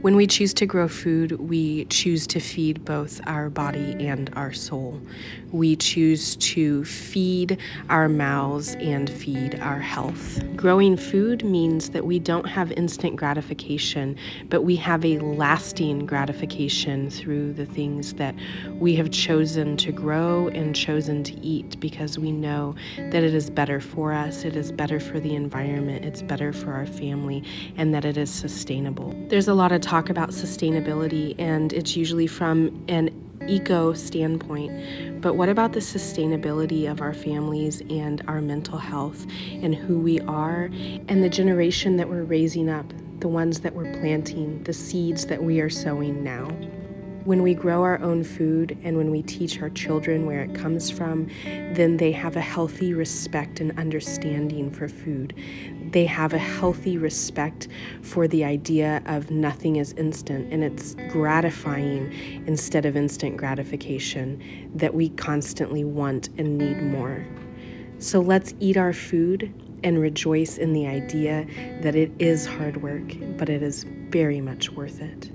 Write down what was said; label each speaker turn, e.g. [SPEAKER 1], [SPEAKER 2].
[SPEAKER 1] When we choose to grow food, we choose to feed both our body and our soul. We choose to feed our mouths and feed our health. Growing food means that we don't have instant gratification, but we have a lasting gratification through the things that we have chosen to grow and chosen to eat because we know that it is better for us, it is better for the environment, it's better for our family, and that it is sustainable. There's a lot of talk about sustainability, and it's usually from an eco standpoint. But what about the sustainability of our families and our mental health and who we are and the generation that we're raising up, the ones that we're planting, the seeds that we are sowing now? When we grow our own food and when we teach our children where it comes from, then they have a healthy respect and understanding for food they have a healthy respect for the idea of nothing is instant and it's gratifying instead of instant gratification that we constantly want and need more. So let's eat our food and rejoice in the idea that it is hard work, but it is very much worth it.